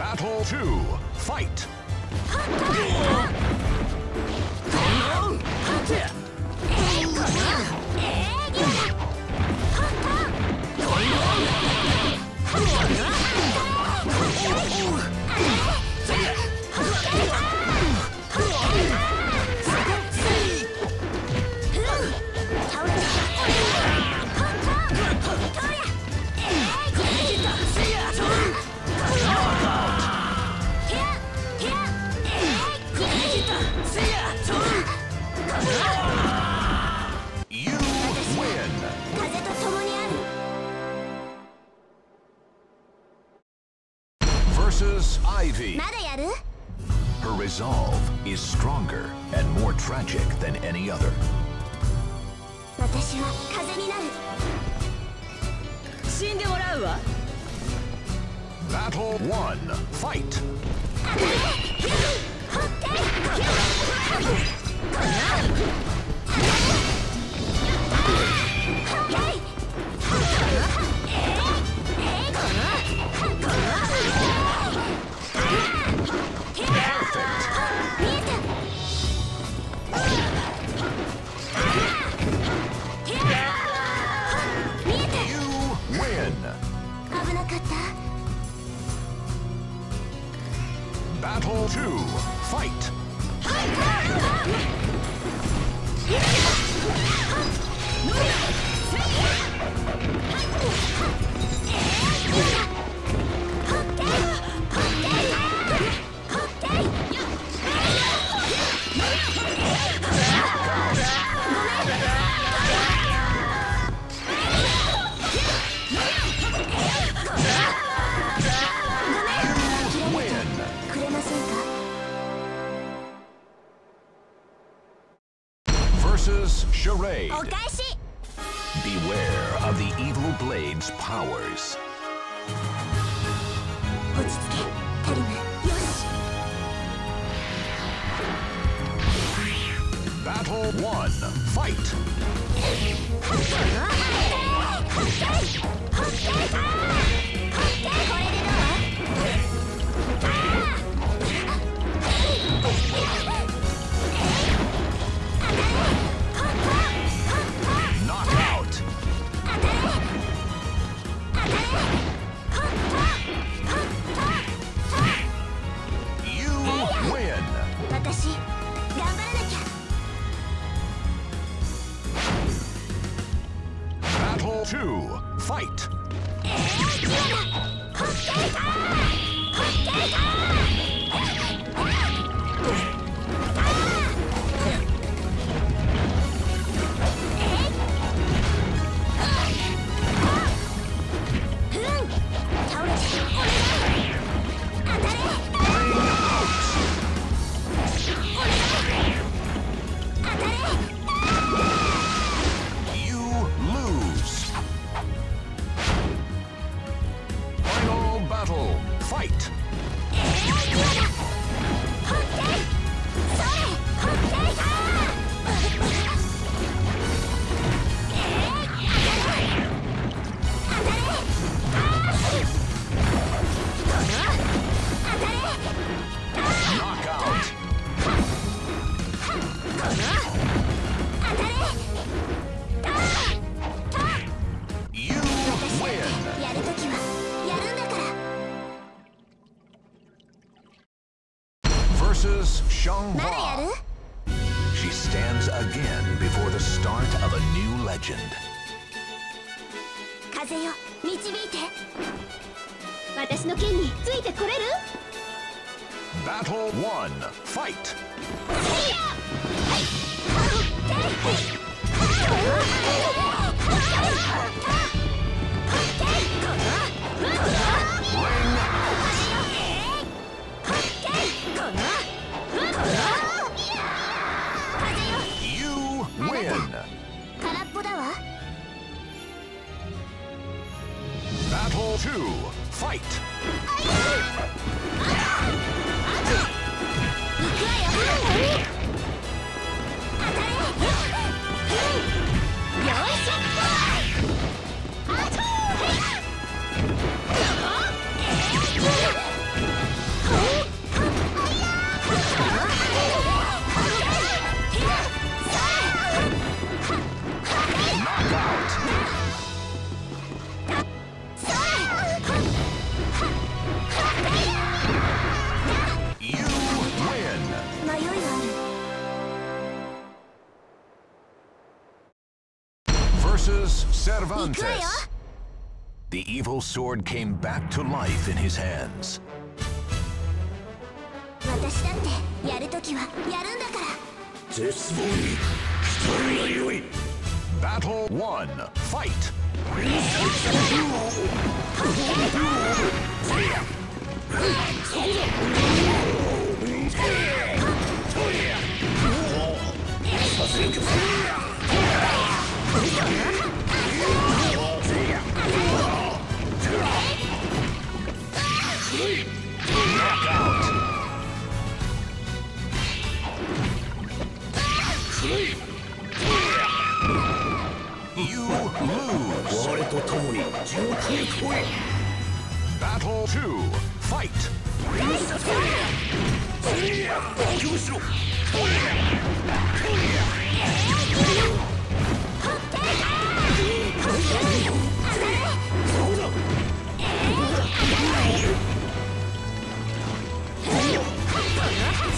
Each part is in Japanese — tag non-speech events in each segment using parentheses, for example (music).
Battle to Fight! (laughs) Battle one. Fight. You win. 危なかった Battle 2, fight! versus Charade. Beware of the evil blade's powers. Battle 1. Fight! versus Shanghua. She stands again before the start of a new legend. Kazeyo, 導いて。私の剣についてこれる Battle 1 Fight! Hey! Fight! Cervantes. The evil sword came back to life in his hands. 私だっ Battle 1. Fight! You lose. 我と共に地獄へ来い Battle 2. Fight! 補強しろ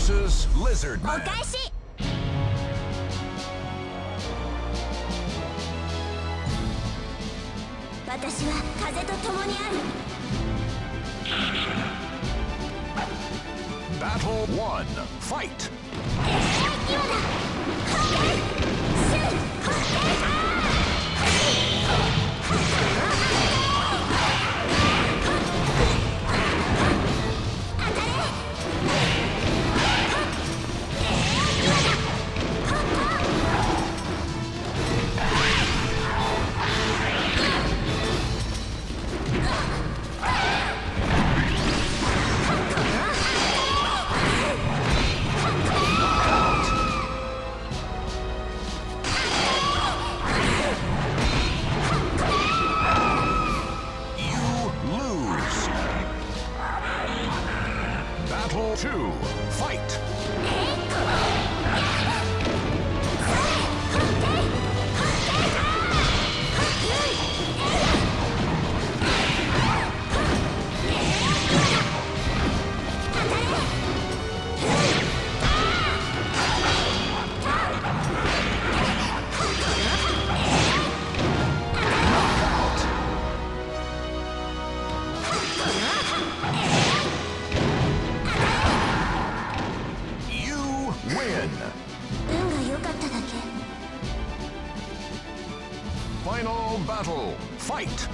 versus Lizard Man. Battle 1. Fight! Fight! 変な運が良かっただけ Final battle, fight!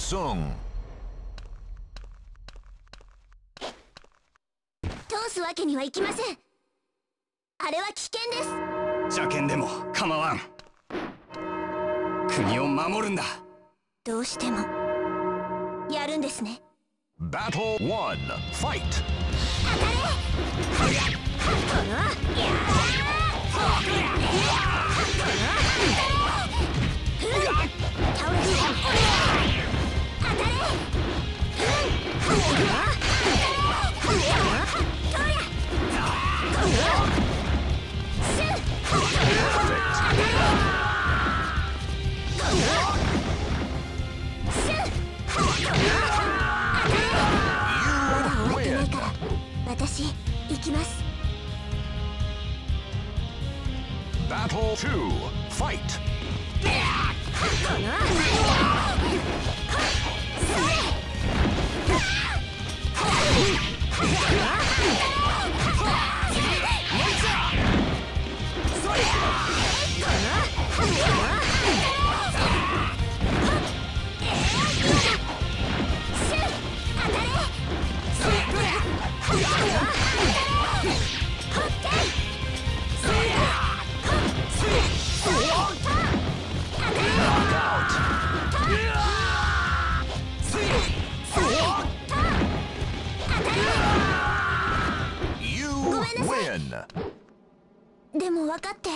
Versus Yun Sung. 通すわけにはいきません。あれは危険です。邪険でも構わん。国を守るんだ。どうしても。やるんですね。Battle 1, fight! 終わってない You から win! 私行きます Battle 2, fight! でも分かって。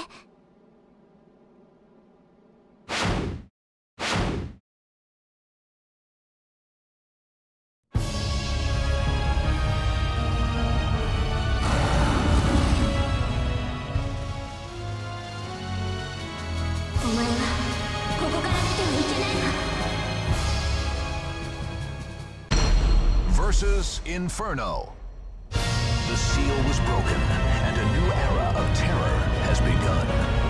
わ Versus Inferno. The seal was broken, and a new era of terror has begun.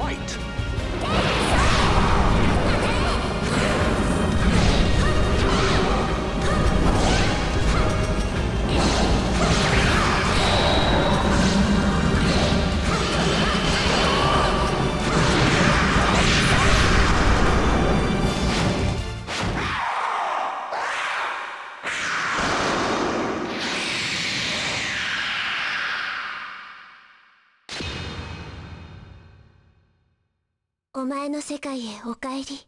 Fight.「お前の世界へお帰り」